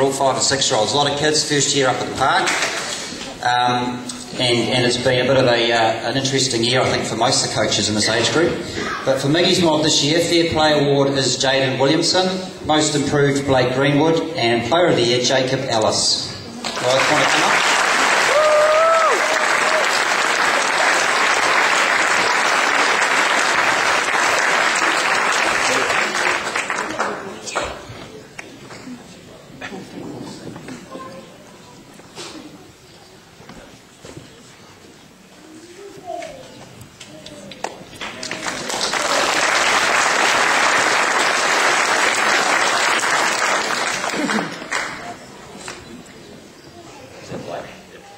all five and six year olds. A lot of kids, first year up at the park. Um, and, and it's been a bit of a, uh, an interesting year, I think, for most of the coaches in this age group. But for Miggy's Mob this year, Fair Play Award is Jaden Williamson, Most Improved Blake Greenwood, and Player of the Year Jacob Ellis. Guys,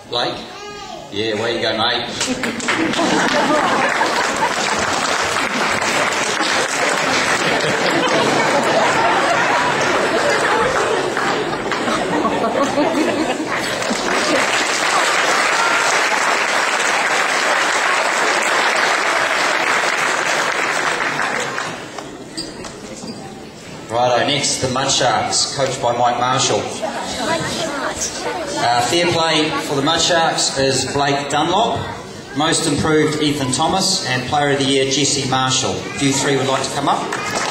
Blake? Yeah, where you go, mate? Righto, next the Mud Sharks, coached by Mike Marshall. Uh, fair play for the Mud Sharks is Blake Dunlop, most improved Ethan Thomas, and player of the year Jesse Marshall. If you three would like to come up.